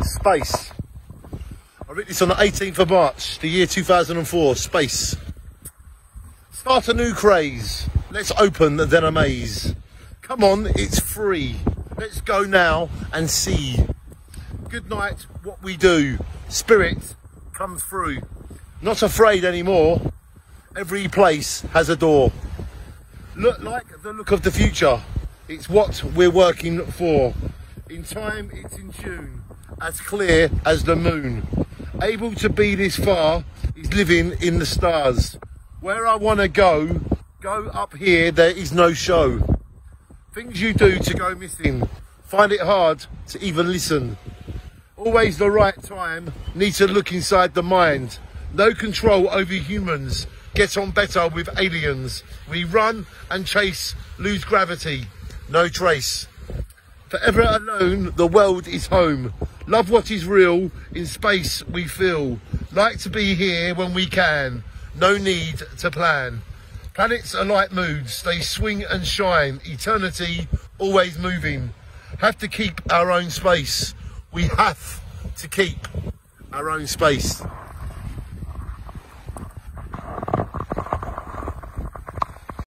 Space. I wrote this on the 18th of March, the year 2004. Space. Start a new craze. Let's open then amaze. Come on, it's free. Let's go now and see. Good night, what we do. Spirit comes through. Not afraid anymore. Every place has a door. Look like the look of the future. It's what we're working for. In time, it's in tune, as clear as the moon. Able to be this far is living in the stars. Where I want to go, go up here, there is no show. Things you do to go missing, find it hard to even listen. Always the right time, need to look inside the mind. No control over humans, get on better with aliens. We run and chase, lose gravity, no trace. Forever alone, the world is home. Love what is real, in space we feel. Like to be here when we can, no need to plan. Planets are like moods, they swing and shine. Eternity always moving. Have to keep our own space. We have to keep our own space.